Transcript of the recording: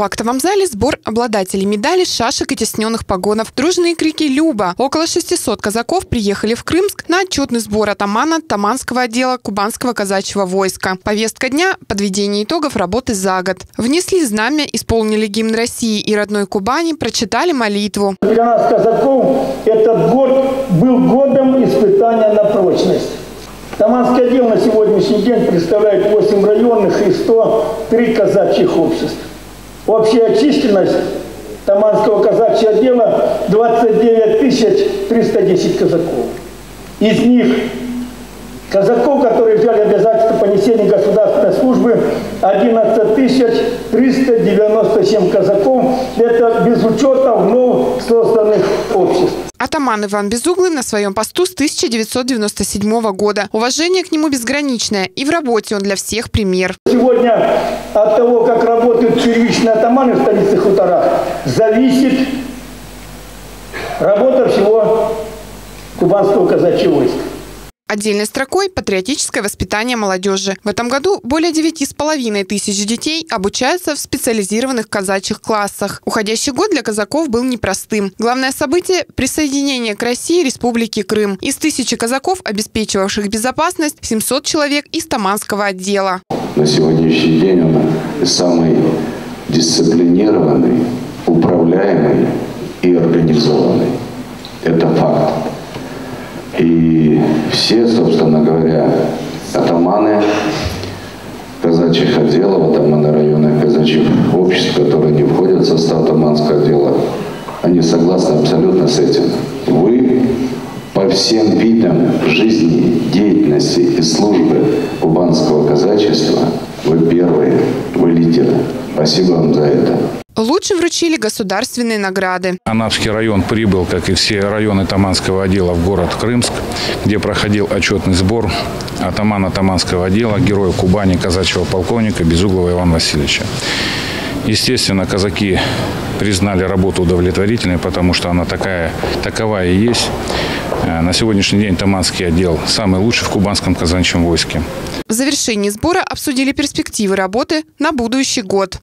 В актовом зале сбор обладателей медалей, шашек и тесненных погонов. Дружные крики «Люба!». Около 600 казаков приехали в Крымск на отчетный сбор атамана Таманского отдела Кубанского казачьего войска. Повестка дня – подведение итогов работы за год. Внесли знамя, исполнили гимн России и родной Кубани, прочитали молитву. Для нас, казаков, этот год был годом испытания на прочность. Таманский отдел на сегодняшний день представляет 8 районных и 103 казачьих обществ. Общая численность Таманского казачьего отдела 29 310 казаков. Из них казаков, которые взяли обязательство понесения государственной службы, 11 397 казаков. Это без учета вновь созданных обществ. Атаман Иван Безуглый на своем посту с 1997 года. Уважение к нему безграничное. И в работе он для всех пример. Сегодня от того, как работают первичные атаманы в столице хуторах, зависит работа всего кубанского казачьего войска. Отдельной строкой – патриотическое воспитание молодежи. В этом году более 9,5 тысяч детей обучаются в специализированных казачьих классах. Уходящий год для казаков был непростым. Главное событие – присоединение к России Республики Крым. Из тысячи казаков, обеспечивавших безопасность, 700 человек из Таманского отдела. На сегодняшний день он самый дисциплинированный, управляемый и организованный. Это факт. И все, собственно говоря, атаманы казачьих отделов, атаманы районных казачьих обществ, которые не входят в состав атаманского отдела, они согласны абсолютно с этим. Вы по всем видам жизни, деятельности и службы кубанского казачества, вы первые, вы лидеры. Спасибо вам за это. Лучшим вручили государственные награды. Анапский район прибыл, как и все районы Таманского отдела, в город Крымск, где проходил отчетный сбор атамана Таманского отдела, героя Кубани, казачьего полковника Безуглова Ивана Васильевича. Естественно, казаки признали работу удовлетворительной, потому что она такая, такова и есть. Э, на сегодняшний день Таманский отдел самый лучший в кубанском казачьем войске. В завершении сбора обсудили перспективы работы на будущий год.